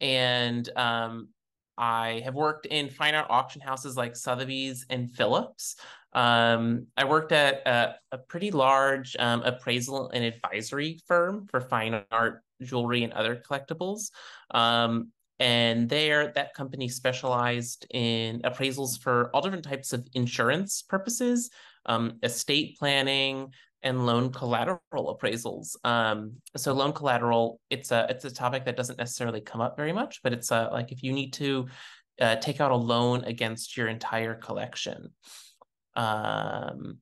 and um, I have worked in fine art auction houses like Sotheby's and Phillips. Um, I worked at a, a pretty large um, appraisal and advisory firm for fine art, jewelry, and other collectibles. Um, and there, that company specialized in appraisals for all different types of insurance purposes, um, estate planning, and loan collateral appraisals. Um, so loan collateral, it's a it's a topic that doesn't necessarily come up very much, but it's a, like if you need to uh, take out a loan against your entire collection. Um,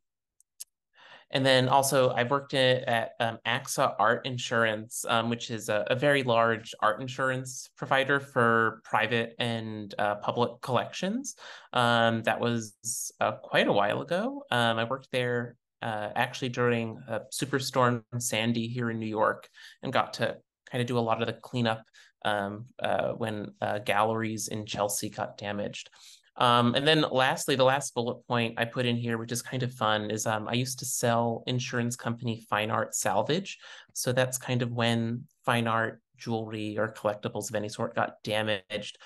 and then also I've worked in, at um, AXA Art Insurance, um, which is a, a, very large art insurance provider for private and uh, public collections. Um, that was uh, quite a while ago. Um, I worked there uh, actually during Superstorm Sandy here in New York and got to kind of do a lot of the cleanup um, uh, when uh, galleries in Chelsea got damaged. Um, and then lastly, the last bullet point I put in here, which is kind of fun, is um, I used to sell insurance company fine art salvage. So that's kind of when fine art, jewelry, or collectibles of any sort got damaged.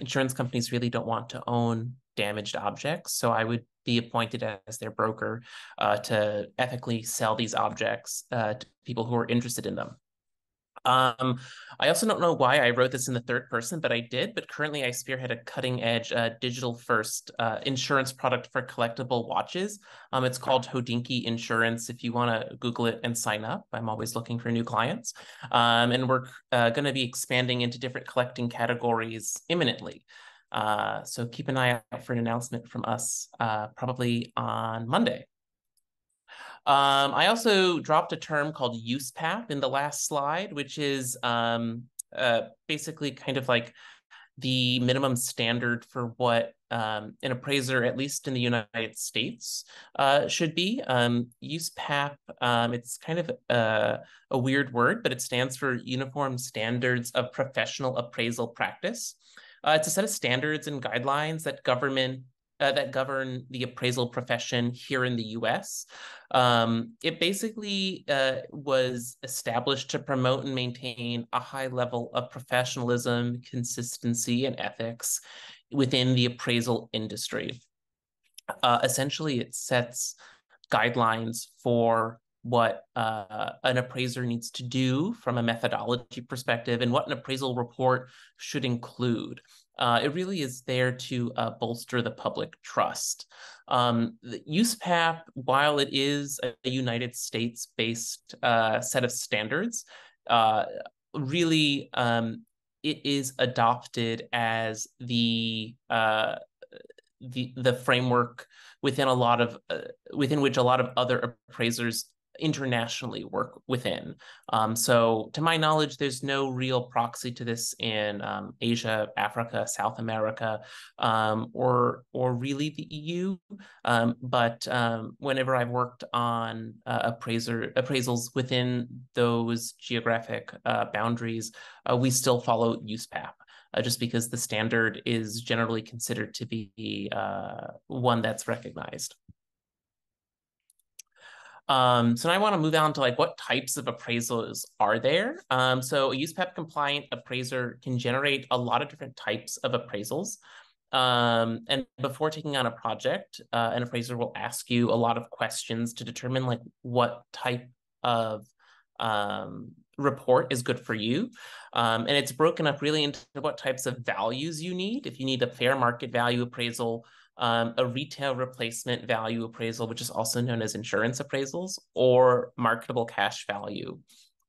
Insurance companies really don't want to own damaged objects. So I would be appointed as their broker uh, to ethically sell these objects uh, to people who are interested in them. Um, I also don't know why I wrote this in the third person, but I did. But currently, I spearhead a cutting edge uh, digital first uh, insurance product for collectible watches. Um, it's called Hodinkee Insurance. If you want to Google it and sign up, I'm always looking for new clients. Um, and we're uh, going to be expanding into different collecting categories imminently. Uh, so keep an eye out for an announcement from us uh, probably on Monday. Um, I also dropped a term called USPAP in the last slide, which is um, uh, basically kind of like the minimum standard for what um, an appraiser, at least in the United States, uh, should be. Um, USPAP, um, it's kind of a, a, weird word, but it stands for Uniform Standards of Professional Appraisal Practice. Uh, it's a set of standards and guidelines that government uh, that govern the appraisal profession here in the U.S. Um, it basically uh, was established to promote and maintain a high level of professionalism, consistency, and ethics within the appraisal industry. Uh, essentially, it sets guidelines for what uh, an appraiser needs to do from a methodology perspective and what an appraisal report should include. Uh, it really is there to uh, bolster the public trust. Um, the USPAP, while it is a United States-based uh, set of standards, uh, really um, it is adopted as the uh, the the framework within a lot of uh, within which a lot of other appraisers internationally work within. Um, so, to my knowledge, there's no real proxy to this in um, Asia, Africa, South America, um, or or really the EU. Um, but um, whenever I've worked on uh, appraiser appraisals within those geographic uh, boundaries, uh, we still follow USPAP. Uh, just because the standard is generally considered to be uh, one that's recognized. Um, so now I want to move on to like what types of appraisals are there. Um, so a USPAP compliant appraiser can generate a lot of different types of appraisals. Um, and before taking on a project, uh, an appraiser will ask you a lot of questions to determine like what type of um, report is good for you. Um, and it's broken up really into what types of values you need. If you need a fair market value appraisal, um, a retail replacement value appraisal, which is also known as insurance appraisals, or marketable cash value.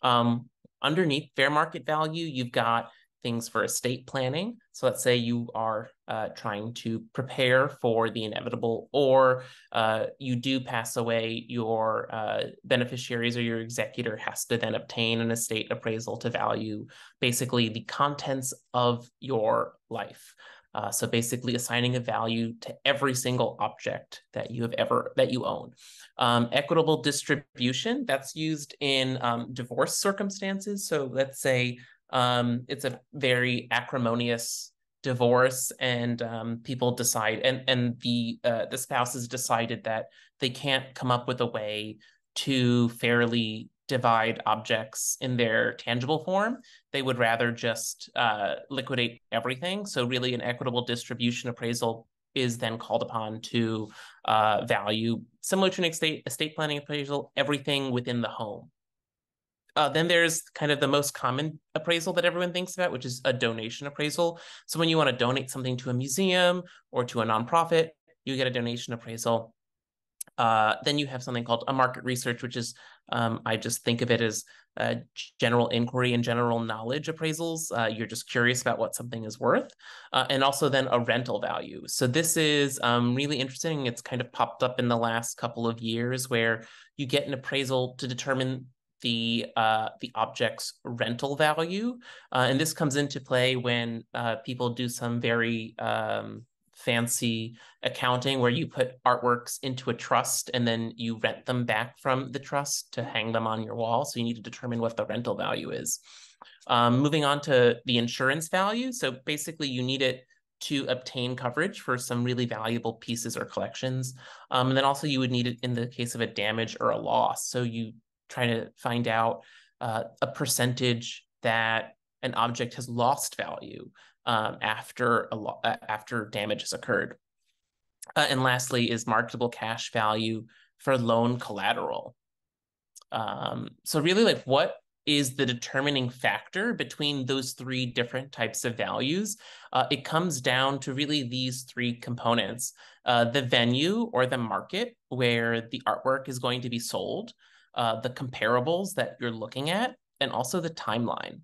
Um, underneath fair market value, you've got things for estate planning. So let's say you are uh, trying to prepare for the inevitable, or uh, you do pass away, your uh, beneficiaries or your executor has to then obtain an estate appraisal to value basically the contents of your life. Uh, so basically assigning a value to every single object that you have ever that you own. Um, equitable distribution that's used in um, divorce circumstances. So let's say um, it's a very acrimonious divorce and um, people decide and and the uh, the spouse has decided that they can't come up with a way to fairly divide objects in their tangible form. They would rather just uh, liquidate everything. So really an equitable distribution appraisal is then called upon to uh, value, similar to an estate, estate planning appraisal, everything within the home. Uh, then there's kind of the most common appraisal that everyone thinks about, which is a donation appraisal. So when you want to donate something to a museum or to a nonprofit, you get a donation appraisal. Uh, then you have something called a market research, which is um, I just think of it as uh, general inquiry and general knowledge appraisals. Uh, you're just curious about what something is worth, uh, and also then a rental value. So this is um, really interesting. It's kind of popped up in the last couple of years where you get an appraisal to determine the uh, the object's rental value, uh, and this comes into play when uh, people do some very um, fancy accounting where you put artworks into a trust and then you rent them back from the trust to hang them on your wall. So you need to determine what the rental value is. Um, moving on to the insurance value. So basically, you need it to obtain coverage for some really valuable pieces or collections. Um, and then also, you would need it in the case of a damage or a loss. So you try to find out uh, a percentage that an object has lost value um, after a lo- uh, after damage has occurred. Uh, and lastly, is marketable cash value for loan collateral. Um, so really, like, what is the determining factor between those three different types of values? Uh, it comes down to really these three components: uh, the venue or the market where the artwork is going to be sold, uh, the comparables that you're looking at, and also the timeline.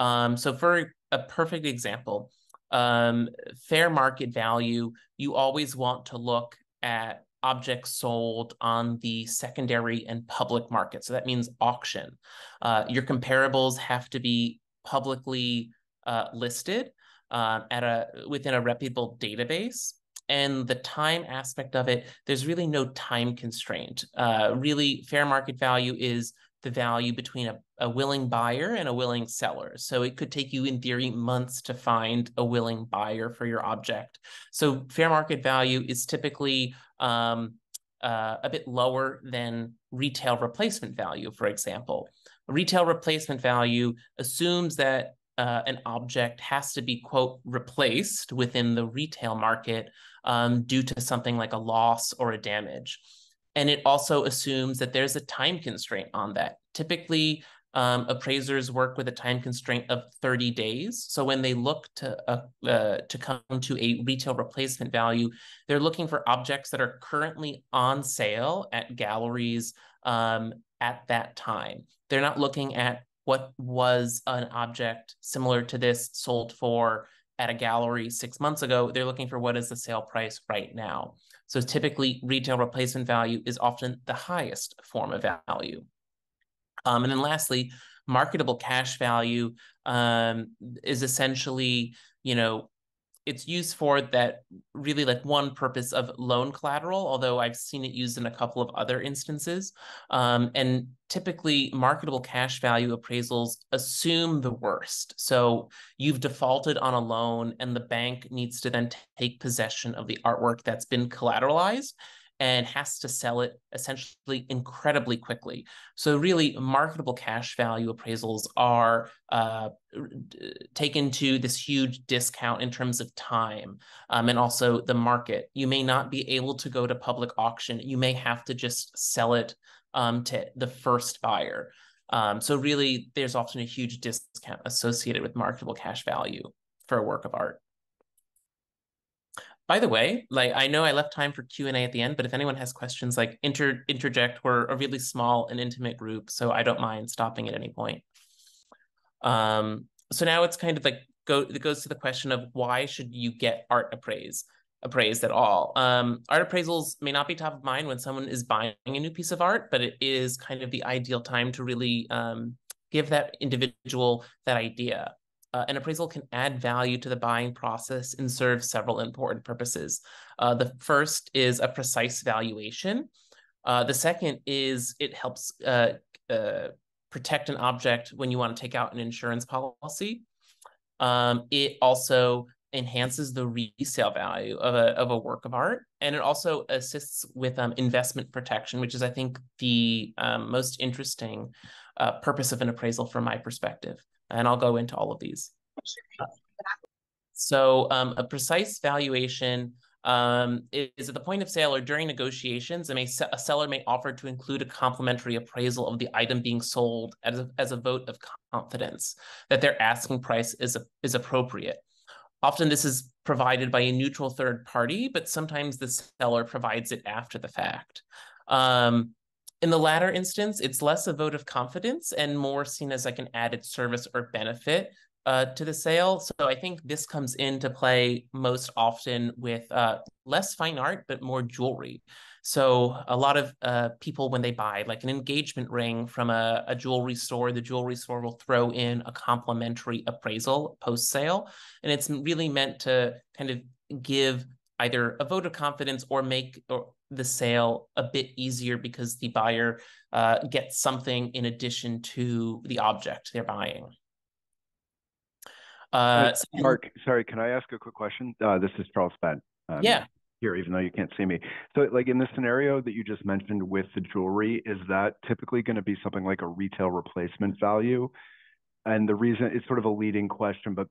Um, so for a perfect example, um, fair market value, you always want to look at objects sold on the secondary and public market. So that means auction. Uh, your comparables have to be publicly uh, listed uh, at a within a reputable database. And the time aspect of it, there's really no time constraint. Uh, really, fair market value is the value between a, a willing buyer and a willing seller. So it could take you, in theory, months to find a willing buyer for your object. So fair market value is typically um, uh, a bit lower than retail replacement value, for example. Retail replacement value assumes that uh, an object has to be, quote, replaced within the retail market um, due to something like a loss or a damage. And it also assumes that there's a time constraint on that. Typically, um, appraisers work with a time constraint of 30 days. So when they look to uh, uh, to come to a retail replacement value, they're looking for objects that are currently on sale at galleries um, at that time. They're not looking at what was an object similar to this sold for at a gallery six months ago. They're looking for what is the sale price right now. So typically retail replacement value is often the highest form of value. Um, and then lastly, marketable cash value um, is essentially, you know, it's used for that really like one purpose of loan collateral, although I've seen it used in a couple of other instances. Um, and typically, marketable cash value appraisals assume the worst. So you've defaulted on a loan, and the bank needs to then take possession of the artwork that's been collateralized and has to sell it essentially incredibly quickly. So, really, marketable cash value appraisals are uh, taken to this huge discount in terms of time um, and also the market. You may not be able to go to public auction, you may have to just sell it um, to the first buyer. Um, so, really, there's often a huge discount associated with marketable cash value for a work of art. By the way, like I know I left time for Q and A at the end, but if anyone has questions, like inter interject. We're a really small and intimate group, so I don't mind stopping at any point. Um, so now it's kind of like go it goes to the question of why should you get art appraised appraised at all? Um, art appraisals may not be top of mind when someone is buying a new piece of art, but it is kind of the ideal time to really um, give that individual that idea uh, an appraisal can add value to the buying process and serve several important purposes. Uh, the first is a precise valuation. Uh, the second is it helps uh, uh, protect an object when you want to take out an insurance policy. Um, it also enhances the resale value of a, of a work of art. And it also assists with um, investment protection, which is, I think, the um, most interesting uh, purpose of an appraisal from my perspective. And I'll go into all of these. So um, a precise valuation um, is at the point of sale or during negotiations, a, a seller may offer to include a complimentary appraisal of the item being sold as a, as a vote of confidence that their asking price is, a, is appropriate. Often this is provided by a neutral third party, but sometimes the seller provides it after the fact. Um, in the latter instance, it's less a vote of confidence and more seen as like an added service or benefit uh, to the sale. So I think this comes into play most often with uh, less fine art, but more jewelry. So a lot of uh, people, when they buy like an engagement ring from a, a, jewelry store, the jewelry store will throw in a complimentary appraisal post sale. And it's really meant to kind of give either a vote of confidence or make or the sale a bit easier because the buyer uh, gets something in addition to the object they're buying. Uh, Marc, sorry, can I ask a quick question? Uh, this is Charles Fett. Um, yeah. Here, even though you can't see me. So, like in the scenario that you just mentioned with the jewelry, is that typically going to be something like a retail replacement value? And the reason it's sort of a leading question, but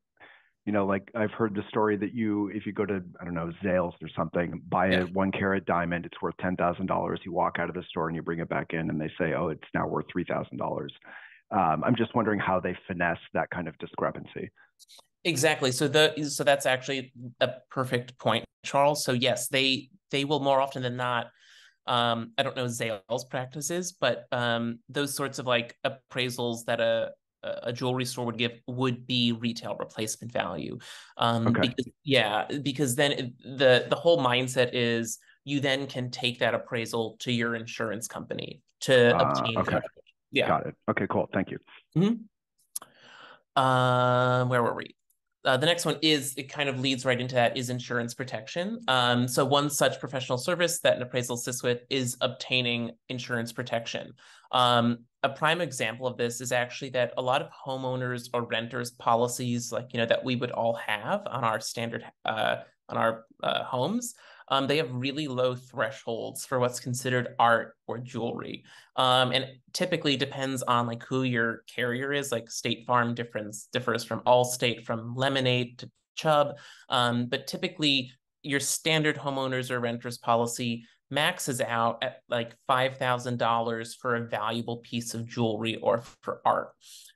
you know, like I've heard the story that you, if you go to, I don't know, Zales or something, buy yeah. a one carat diamond, it's worth $10,000. You walk out of the store and you bring it back in and they say, oh, it's now worth $3,000. Um, I'm just wondering how they finesse that kind of discrepancy. Exactly. So the so that's actually a perfect point, Charles. So yes, they they will more often than not. Um, I don't know Zales practices, but um, those sorts of like appraisals that a a jewelry store would give would be retail replacement value. Um, okay. Because, yeah, because then the the whole mindset is you then can take that appraisal to your insurance company to uh, obtain okay. Yeah. Got it. Okay, cool. Thank you. Mm-hmm. Uh, where were we? Uh, the next one is it kind of leads right into that is insurance protection. Um, so one such professional service that an appraisal assists with is obtaining insurance protection. Um, a prime example of this is actually that a lot of homeowners or renters policies, like you know that we would all have on our standard uh, on our uh, homes, um, they have really low thresholds for what's considered art or jewelry. Um, and typically depends on like who your carrier is, like State Farm difference differs from Allstate, from Lemonade to Chubb. Um, but typically your standard homeowners or renters policy maxes out at like $5,000 for a valuable piece of jewelry or for art.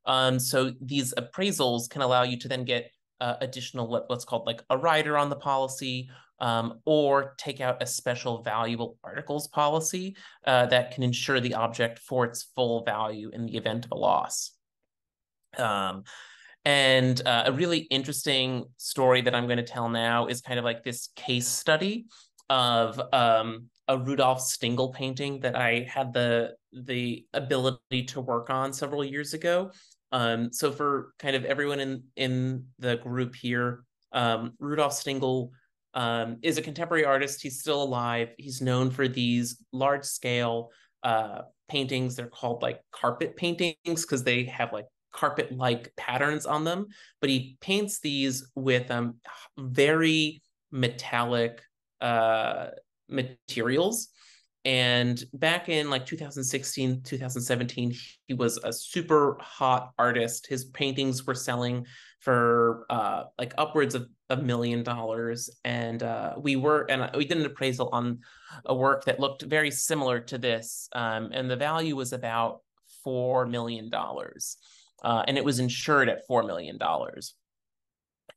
Um, so these appraisals can allow you to then get uh, additional what, what's called like a rider on the policy um, or take out a special valuable articles policy uh, that can insure the object for its full value in the event of a loss. Um, and uh, a really interesting story that I'm going to tell now is kind of like this case study of um, a Rudolf Stingel painting that I had the the ability to work on several years ago. Um, so for kind of everyone in in the group here, um, Rudolf Stingel um, is a contemporary artist. He's still alive. He's known for these large scale uh, paintings. They're called like carpet paintings because they have like carpet like patterns on them. But he paints these with um, very metallic uh, materials. And back in like 2016, 2017, he was a super hot artist. His paintings were selling for uh, like upwards of a million dollars. And uh, we were, and we did an appraisal on a work that looked very similar to this. Um, and the value was about $4 million. Uh, and it was insured at $4 million.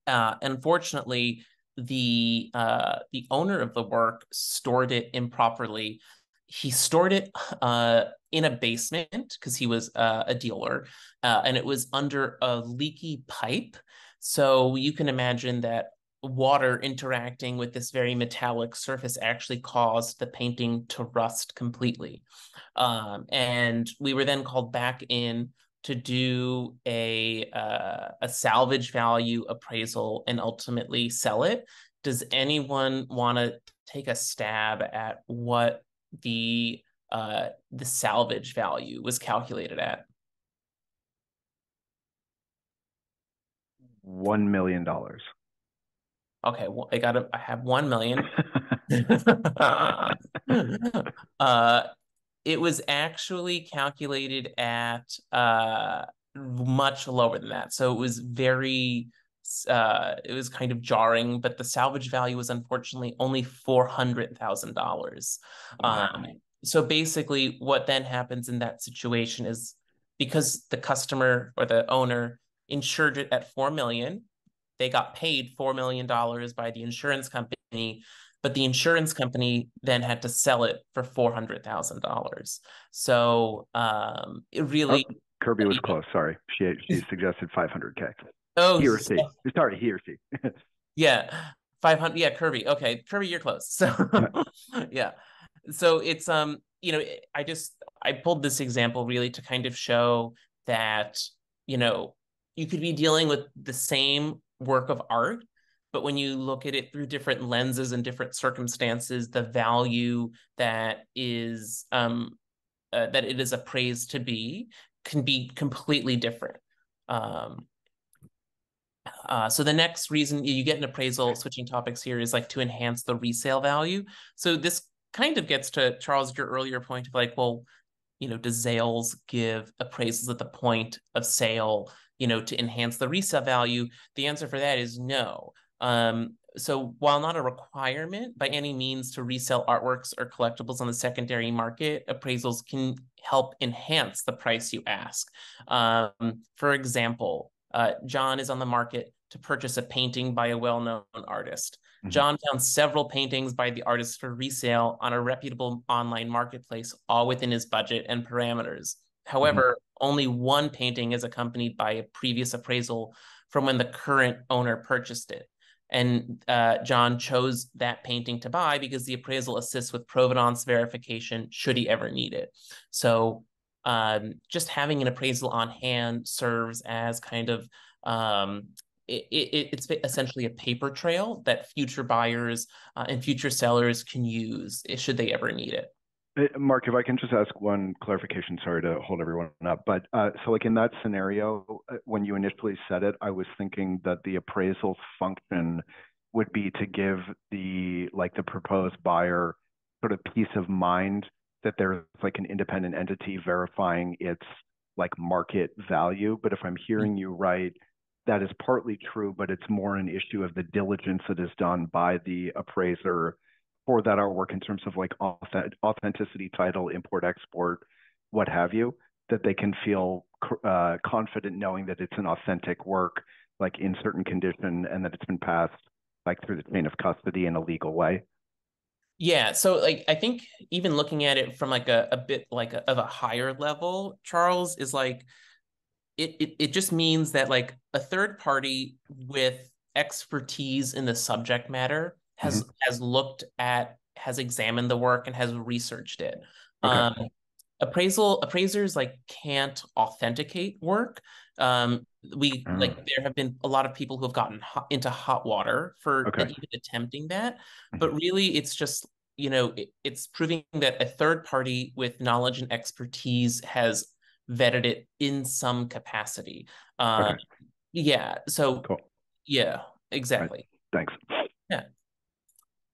Uh, unfortunately, the uh, the owner of the work stored it improperly. He stored it uh, in a basement because he was uh, a dealer, uh, and it was under a leaky pipe. So you can imagine that water interacting with this very metallic surface actually caused the painting to rust completely. Um, and we were then called back in to do a uh, a salvage value appraisal and ultimately sell it. Does anyone want to take a stab at what the uh, the salvage value was calculated at? One million dollars. Okay, well, I got. I have one million. uh, it was actually calculated at uh, much lower than that. So it was very uh, it was kind of jarring, but the salvage value was unfortunately only four hundred thousand dollars. Um, so basically, what then happens in that situation is because the customer or the owner insured it at four million, they got paid four million dollars by the insurance company, but the insurance company then had to sell it for four hundred thousand dollars. So um, it really. Oh, Kirby was close. Sorry, she she suggested five hundred k. Oh, he or she. Sorry, he or she. yeah, five hundred. Yeah, Kirby. Okay, Kirby, you're close. So yeah, so it's um, you know, I just I pulled this example really to kind of show that you know you could be dealing with the same work of art but when you look at it through different lenses and different circumstances the value that is um uh, that it is appraised to be can be completely different um uh, so the next reason you get an appraisal, switching topics here, is like to enhance the resale value. So this kind of gets to Charles your earlier point of like, well, you know, does Zales give appraisals at the point of sale, you know, to enhance the resale value? The answer for that is no. Um, so while not a requirement by any means to resell artworks or collectibles on the secondary market, appraisals can help enhance the price you ask. Um, for example, uh, John is on the market to purchase a painting by a well-known artist. Mm-hmm. John found several paintings by the artist for resale on a reputable online marketplace, all within his budget and parameters. However, mm-hmm. only one painting is accompanied by a previous appraisal from when the current owner purchased it. And uh, John chose that painting to buy because the appraisal assists with provenance verification should he ever need it. So um, just having an appraisal on hand serves as kind of um, it, it, it's essentially a paper trail that future buyers uh, and future sellers can use should they ever need it. Marc, if I can just ask one clarification, sorry to hold everyone up, but uh, so like in that scenario, uh, when you initially said it, I was thinking that the appraisal function would be to give the like the proposed buyer sort of peace of mind that there's like an independent entity verifying its like market value. But if I'm hearing you right, that is partly true, but it's more an issue of the diligence that is done by the appraiser for that artwork in terms of like authenticity, title, import, export, what have you, that they can feel uh, confident knowing that it's an authentic work, like in certain condition, and that it's been passed like through the chain of custody in a legal way. Yeah, so like I think even looking at it from like a, a bit like a, of a higher level, Charles is like it, it it just means that like a third party with expertise in the subject matter has mm-hmm. has looked at has examined the work and has researched it. Okay. Um, appraisal appraisers like can't authenticate work. Um, we mm. like there have been a lot of people who have gotten hot, into hot water for okay. even attempting that, mm-hmm. but really it's just you know it, it's proving that a third party with knowledge and expertise has vetted it in some capacity. Um, okay. Yeah. So cool. yeah, exactly. Right. Thanks. Yeah.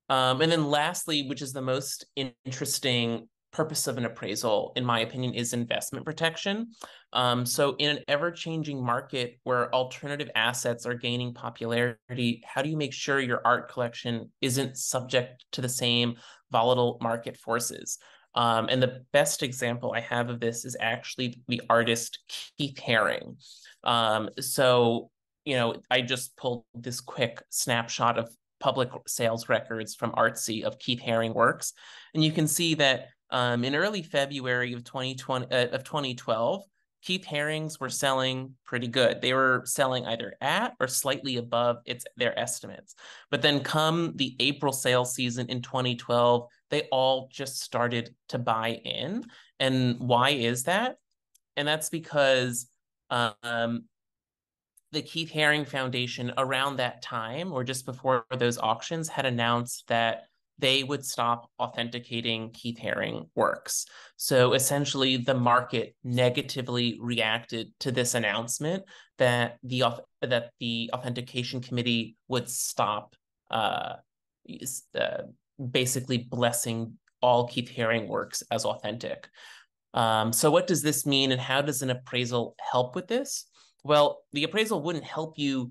Um, and then lastly, which is the most interesting purpose of an appraisal, in my opinion, is investment protection. Um, so, in an ever changing market where alternative assets are gaining popularity, how do you make sure your art collection isn't subject to the same volatile market forces? Um, and the best example I have of this is actually the artist Keith Haring. Um, so, you know, I just pulled this quick snapshot of public sales records from Artsy of Keith Haring works. And you can see that um, in early February of 2020 uh, of 2012, Keith Harings were selling pretty good. They were selling either at or slightly above its their estimates. But then come the April sales season in 2012, they all just started to buy in. And why is that? And that's because um, the Keith Haring Foundation around that time or just before those auctions had announced that they would stop authenticating Keith Haring works. So essentially, the market negatively reacted to this announcement that the that the authentication committee would stop uh, uh, basically blessing all Keith Haring works as authentic. Um, so what does this mean and how does an appraisal help with this? Well, the appraisal wouldn't help you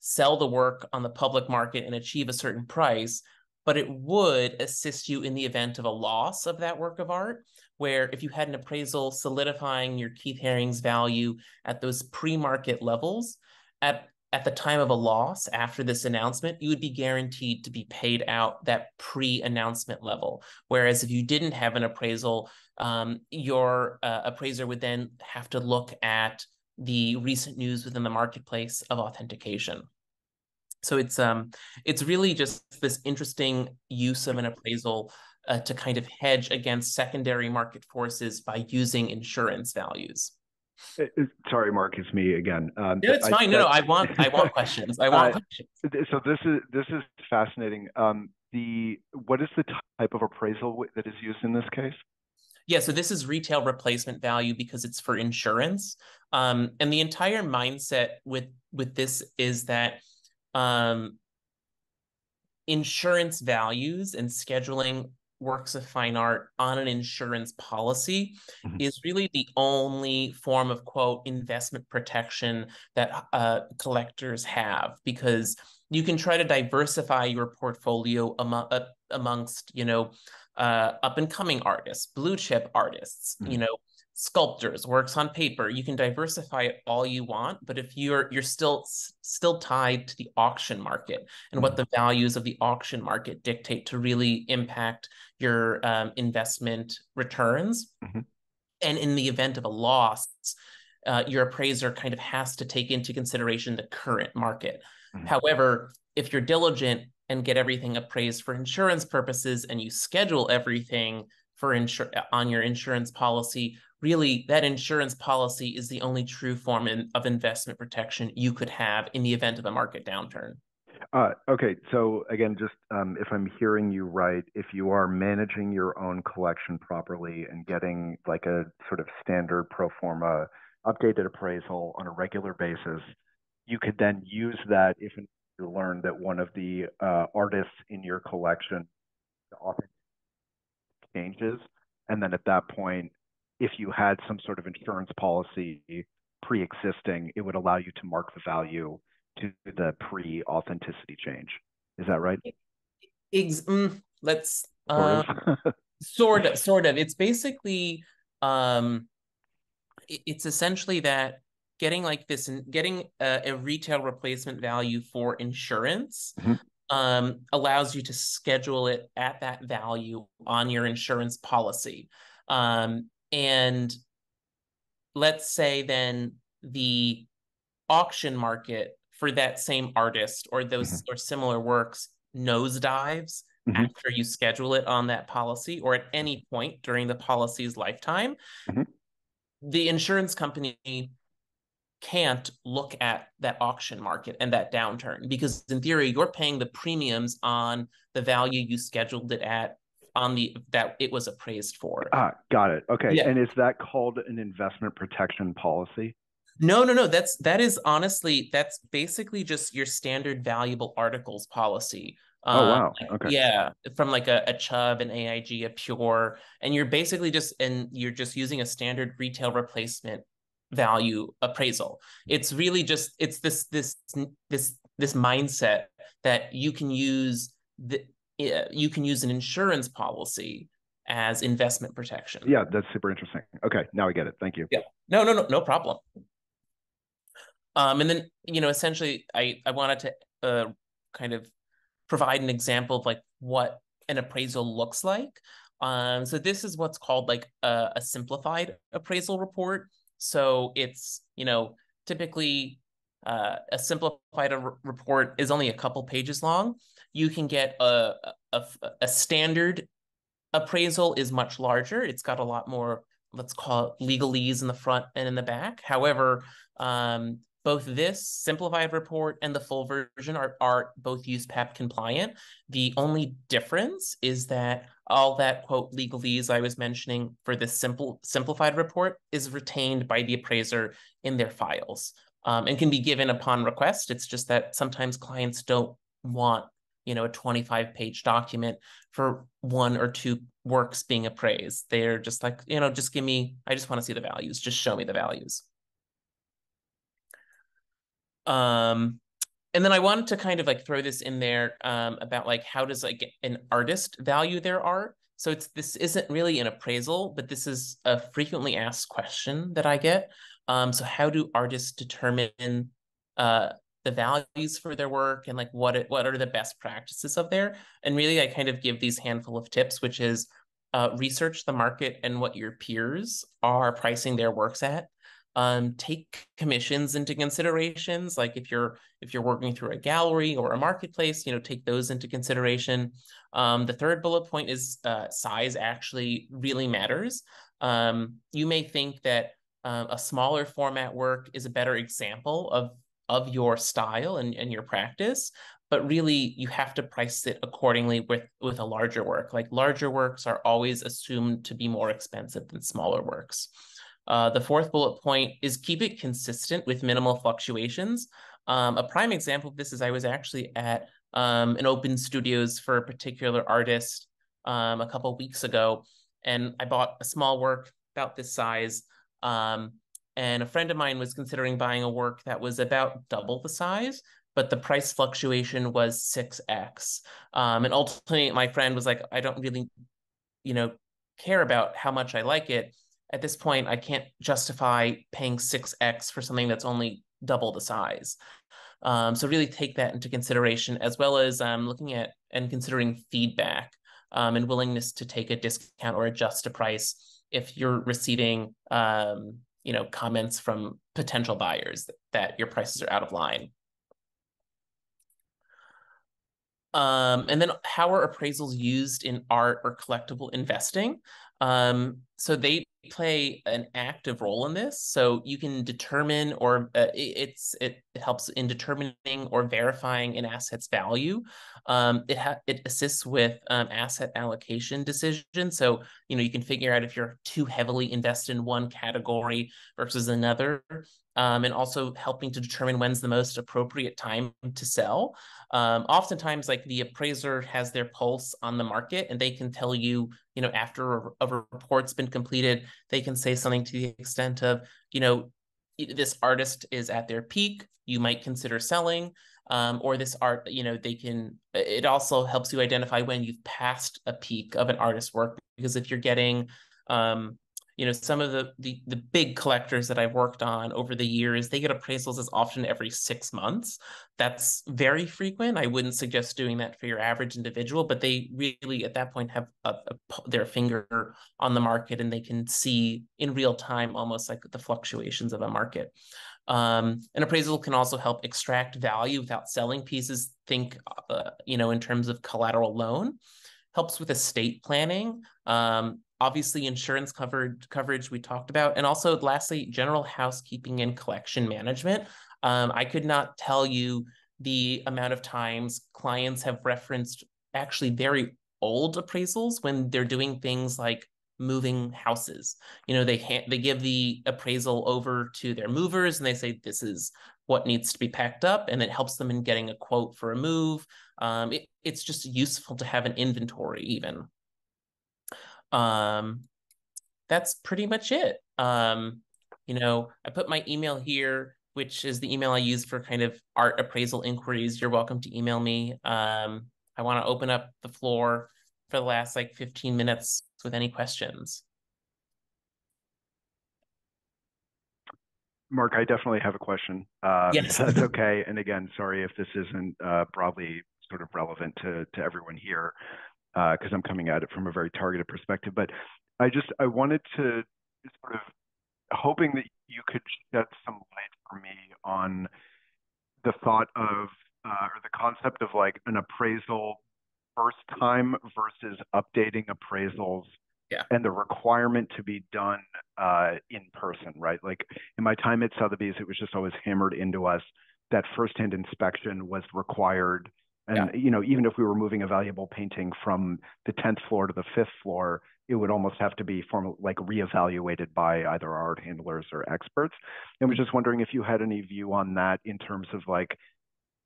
sell the work on the public market and achieve a certain price, but it would assist you in the event of a loss of that work of art, where if you had an appraisal solidifying your Keith Haring's value at those pre-market levels, at at the time of a loss after this announcement, you would be guaranteed to be paid out that pre-announcement level. Whereas if you didn't have an appraisal, um, your uh, appraiser would then have to look at the recent news within the marketplace of authentication. So it's um it's really just this interesting use of an appraisal uh, to kind of hedge against secondary market forces by using insurance values. Uh, uh, sorry, Marc, it's me again. Um, no, it's I, fine. no, no, I want I want questions. I want uh, questions. So this is this is fascinating. Um, the what is the type of appraisal that is used in this case? Yeah, so this is retail replacement value because it's for insurance. Um, and the entire mindset with with this is that um, insurance values and scheduling works of fine art on an insurance policy mm-hmm. is really the only form of quote investment protection that uh, collectors have because you can try to diversify your portfolio among, uh, amongst you know uh, up and coming artists, blue chip artists, mm-hmm. you know, sculptors, works on paper. You can diversify it all you want, but if you're you're still still tied to the auction market and mm-hmm. what the values of the auction market dictate to really impact your um, investment returns. Mm-hmm. And in the event of a loss, uh, your appraiser kind of has to take into consideration the current market. Mm-hmm. However, if you're diligent and get everything appraised for insurance purposes and you schedule everything for insur- on your insurance policy really that insurance policy is the only true form in, of investment protection you could have in the event of a market downturn. Uh, okay so again just um, if i'm hearing you right if you are managing your own collection properly and getting like a sort of standard pro forma updated appraisal on a regular basis you could then use that if you learn that one of the uh, artists in your collection often changes. And then at that point, if you had some sort of insurance policy pre-existing, it would allow you to mark the value to the pre-authenticity change. Is that right? Ex- mm, let's uh, sort of, sort of. It's basically um, it's essentially that getting like this and getting a, a, retail replacement value for insurance mm-hmm. um, allows you to schedule it at that value on your insurance policy. Um, and let's say then the auction market for that same artist or those mm-hmm. or similar works nosedives mm-hmm. after you schedule it on that policy or at any point during the policy's lifetime. Mm-hmm. The insurance company can't look at that auction market and that downturn because in theory you're paying the premiums on the value you scheduled it at on the that it was appraised for. Ah, got it. Okay. Yeah. And is that called an investment protection policy? No, no, no. That's that is honestly that's basically just your standard valuable articles policy. Oh um, wow. Okay. Yeah, from like a, a Chubb, an AIG, a Pure, and you're basically just and you're just using a standard retail replacement value appraisal. It's really just it's this this this this mindset that you can use the you can use an insurance policy as investment protection. Yeah, that's super interesting. Okay, now I get it. Thank you. Yeah. No, no, no, no problem. Um, and then you know, essentially, I I wanted to uh kind of provide an example of like what an appraisal looks like. Um, so this is what's called like a, a simplified appraisal report. So it's, you know, typically uh, a simplified report is only a couple pages long. You can get a, a, a standard appraisal is much larger. It's got a lot more, let's call it legalese in the front and in the back. However, um, both this simplified report and the full version are, are both USPAP compliant. The only difference is that all that quote legalese I was mentioning for this simple simplified report is retained by the appraiser in their files um, and can be given upon request. It's just that sometimes clients don't want you know a 25 page document for one or two works being appraised. They're just like, you know, just give me, I just want to see the values. Just show me the values. Um, and then I wanted to kind of like throw this in there um, about like how does like an artist value their art. So it's this isn't really an appraisal, but this is a frequently asked question that I get. Um, so how do artists determine uh, the values for their work and like what it, what are the best practices of there? And really, I kind of give these handful of tips, which is uh, research the market and what your peers are pricing their works at um, take commissions into considerations like if you're if you're working through a gallery or a marketplace you know take those into consideration. Um, the third bullet point is uh, size actually really matters. Um, you may think that uh, a smaller format work is a better example of of your style and, and your practice but really you have to price it accordingly with with a larger work. Like larger works are always assumed to be more expensive than smaller works uh, the fourth bullet point is keep it consistent with minimal fluctuations. Um, a prime example of this is I was actually at um, an open studios for a particular artist um, a couple weeks ago, and I bought a small work about this size. Um, and a friend of mine was considering buying a work that was about double the size, but the price fluctuation was 6x. Um, and ultimately, my friend was like, I don't really, you know, care about how much I like it at this point, I can't justify paying 6x for something that's only double the size. Um, so really take that into consideration, as well as um, looking at and considering feedback um, and willingness to take a discount or adjust a price if you're receiving, um, you know, comments from potential buyers that your prices are out of line. Um, and then how are appraisals used in art or collectible investing? Um, so they play an active role in this. So you can determine, or uh, it's it, helps in determining or verifying an asset's value. Um, it ha- it assists with um, asset allocation decisions. So you know you can figure out if you're too heavily invested in one category versus another um, and also helping to determine when's the most appropriate time to sell. Um, oftentimes, like the appraiser has their pulse on the market, and they can tell you, you know, after a, a report's been completed, they can say something to the extent of, you know, this artist is at their peak. You might consider selling. Um, or this art, you know, they can. It also helps you identify when you've passed a peak of an artist's work because if you're getting um, you know some of the, the the big collectors that i've worked on over the years they get appraisals as often every six months. That's very frequent. I wouldn't suggest doing that for your average individual but they really at that point have a, a, their finger on the market and they can see in real time almost like the fluctuations of a market. Um, an appraisal can also help extract value without selling pieces think uh, you know in terms of collateral loan. Helps with estate planning. Um, obviously insurance covered coverage we talked about and also lastly general housekeeping and collection management. Um, i could not tell you the amount of times clients have referenced actually very old appraisals when they're doing things like moving houses. You know they they give the appraisal over to their movers and they say this is what needs to be packed up and it helps them in getting a quote for a move. Um, it, it's just useful to have an inventory even um, that's pretty much it. Um, you know, I put my email here, which is the email I use for kind of art appraisal inquiries. You're welcome to email me. Um, I want to open up the floor for the last like 15 minutes with any questions. Marc, I definitely have a question. Uh, yes. That's okay. And again, sorry if this isn't uh, broadly sort of relevant to, to everyone here because uh, I'm coming at it from a very targeted perspective. But I just I wanted to sort of hoping that you could shed some light for me on the thought of uh, or the concept of like an appraisal first time versus updating appraisals yeah. and the requirement to be done uh, in person, right? Like in my time at Sotheby's, it was just always hammered into us that firsthand inspection was required and yeah. you know, even if we were moving a valuable painting from the tenth floor to the fifth floor, it would almost have to be formal, like reevaluated by either art handlers or experts. And was just wondering if you had any view on that in terms of like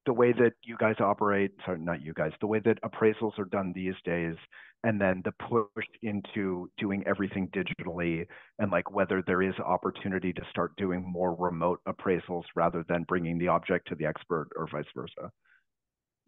the way that you guys operate. Sorry, not you guys. The way that appraisals are done these days. and then the push into doing everything digitally and like whether there is opportunity to start doing more remote appraisals rather than bringing the object to the expert or vice versa.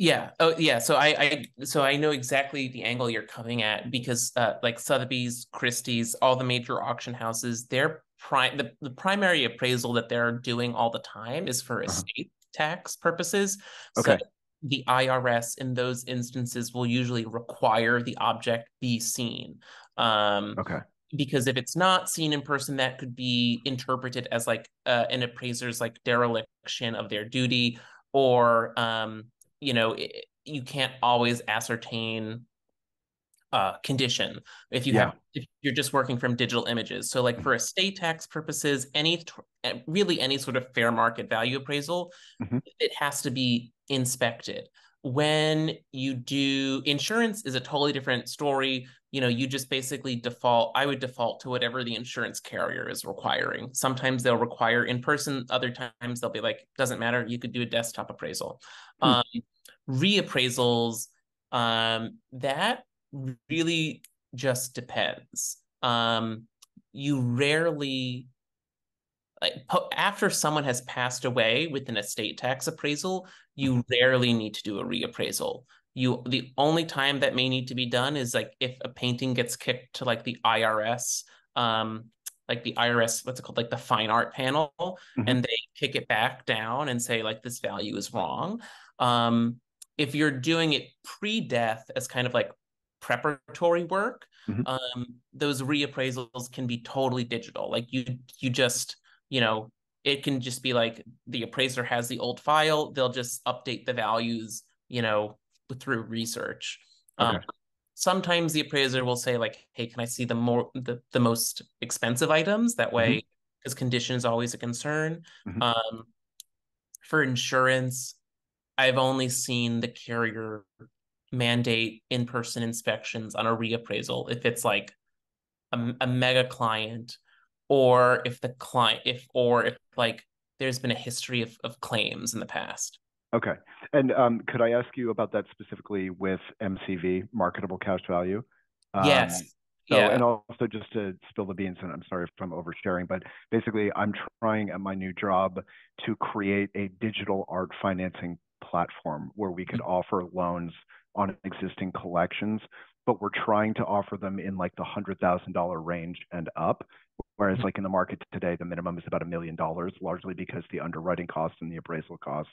Yeah. Oh, yeah. So I, I, so I know exactly the angle you're coming at because, uh, like Sotheby's, Christie's, all the major auction houses, their prime, the, the primary appraisal that they're doing all the time is for uh-huh. estate tax purposes. Okay. So the IRS in those instances will usually require the object be seen. Um, okay. Because if it's not seen in person, that could be interpreted as like uh, an appraiser's like dereliction of their duty or um, you know it, you can't always ascertain uh, condition if you yeah. have if you're just working from digital images. So like for estate tax purposes, any really any sort of fair market value appraisal, mm-hmm. it has to be inspected. When you do insurance is a totally different story. You know, you just basically default. I would default to whatever the insurance carrier is requiring. Sometimes they'll require in person. Other times they'll be like, doesn't matter. You could do a desktop appraisal. Hmm. Um, reappraisals um, that really just depends um, you rarely like after someone has passed away with an estate tax appraisal you rarely need to do a reappraisal you the only time that may need to be done is like if a painting gets kicked to like the irs um like the irs what's it called like the fine art panel mm-hmm. and they kick it back down and say like this value is wrong um if you're doing it pre-death as kind of like preparatory work, mm-hmm. um, those reappraisals can be totally digital. Like you, you just, you know, it can just be like the appraiser has the old file. They'll just update the values, you know, through research. Okay. Um, sometimes the appraiser will say like, "Hey, can I see the more the the most expensive items?" That way, because mm-hmm. condition is always a concern. Mm-hmm. Um, for insurance, I've only seen the carrier mandate in-person inspections on a reappraisal if it's like a, a mega client or if the client if or if like there's been a history of, of claims in the past okay and um, could i ask you about that specifically with mcv marketable cash value um, yes so, yeah. and also just to spill the beans, and I'm sorry if I'm oversharing, but basically, I'm trying at my new job to create a digital art financing platform where we could mm-hmm. offer loans on existing collections, but we're trying to offer them in like the hundred thousand dollar range and up. Whereas mm-hmm. like in the market today, the minimum is about a million dollars, largely because the underwriting cost and the appraisal cost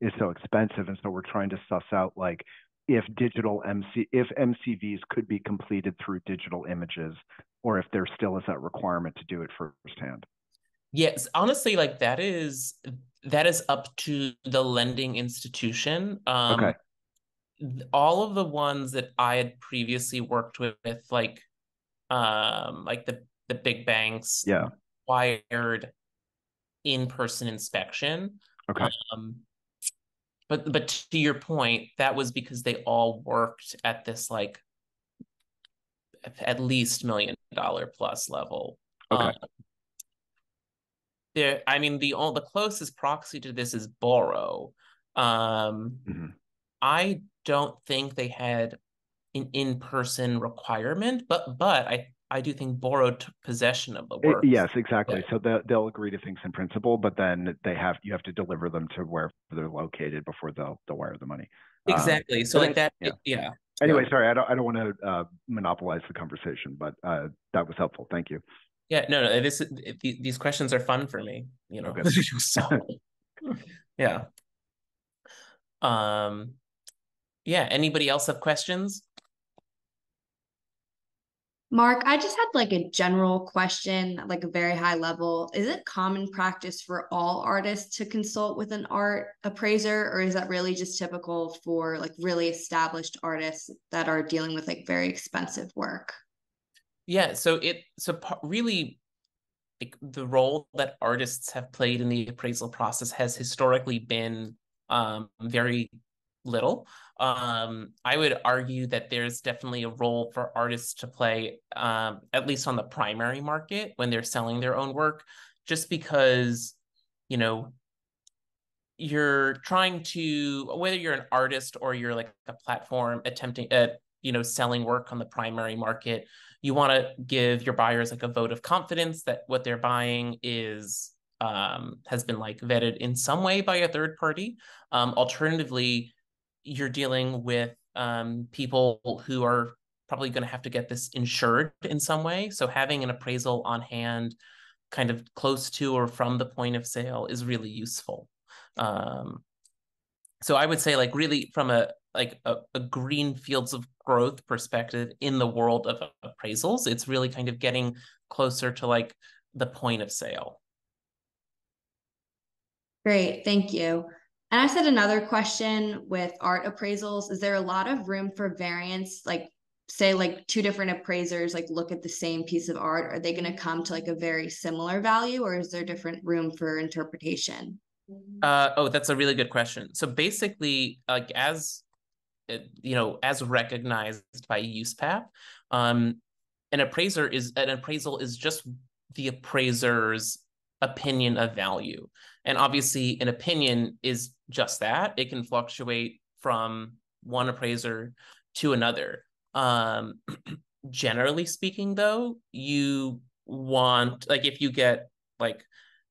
is so expensive. And so we're trying to suss out like if digital MC if MCVs could be completed through digital images, or if there still is that requirement to do it firsthand. Yes, honestly, like that is that is up to the lending institution. Um, okay. All of the ones that I had previously worked with, like, um, like the the big banks, yeah, required in person inspection. Okay. Um, but but to your point, that was because they all worked at this like at least million dollar plus level. Okay. Um, there i mean the all the closest proxy to this is Borro um mm-hmm. i don't think they had an in-person requirement but but i i do think borrowed possession of the work yes exactly yeah. so they'll, they'll agree to things in principle but then they have you have to deliver them to where they're located before they'll they'll wire the money um, exactly um, so like that yeah, yeah. anyway sorry i don't i don't want to uh, monopolize the conversation but uh, that was helpful thank you yeah, no, no. This these questions are fun for me. You know, okay. so yeah. Um, yeah. Anybody else have questions? Marc, I just had like a general question, like a very high level. Is it common practice for all artists to consult with an art appraiser, or is that really just typical for like really established artists that are dealing with like very expensive work? Yeah, so it so really like the role that artists have played in the appraisal process has historically been um, very little. Um, I would argue that there's definitely a role for artists to play, um, at least on the primary market when they're selling their own work, just because, you know, you're trying to, whether you're an artist or you're like a platform attempting, at you know selling work on the primary market you want to give your buyers like a vote of confidence that what they're buying is um, has been like vetted in some way by a third party um, alternatively you're dealing with um, people who are probably going to have to get this insured in some way. So having an appraisal on hand kind of close to or from the point of sale is really useful. Um, so i would say like really from a like a, a, green fields of growth perspective in the world of appraisals it's really kind of getting closer to like the point of sale. Great thank you and i said another question with art appraisals is there a lot of room for variance? Like say like two different appraisers like look at the same piece of art are they going to come to like a very similar value or is there different room for interpretation? Uh, oh that's a really good question. So basically like as you know, as recognized by USPAP, um, an appraiser is an appraisal is just the appraiser's opinion of value. And obviously, an opinion is just that. It can fluctuate from one appraiser to another. Um, generally speaking, though, you want like if you get like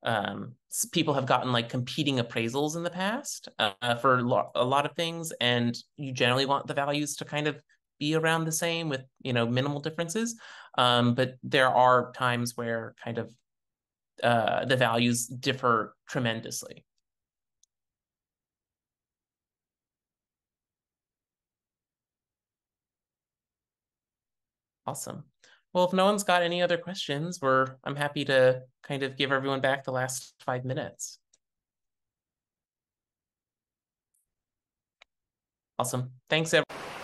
um, people have gotten like competing appraisals in the past uh, for lo- a lot of things, and you generally want the values to kind of be around the same with you know minimal differences. Um, but there are times where kind of uh, the values differ tremendously. Awesome. Well, if no one's got any other questions, we're I'm happy to kind of give everyone back the last five minutes. Awesome. Thanks, everyone.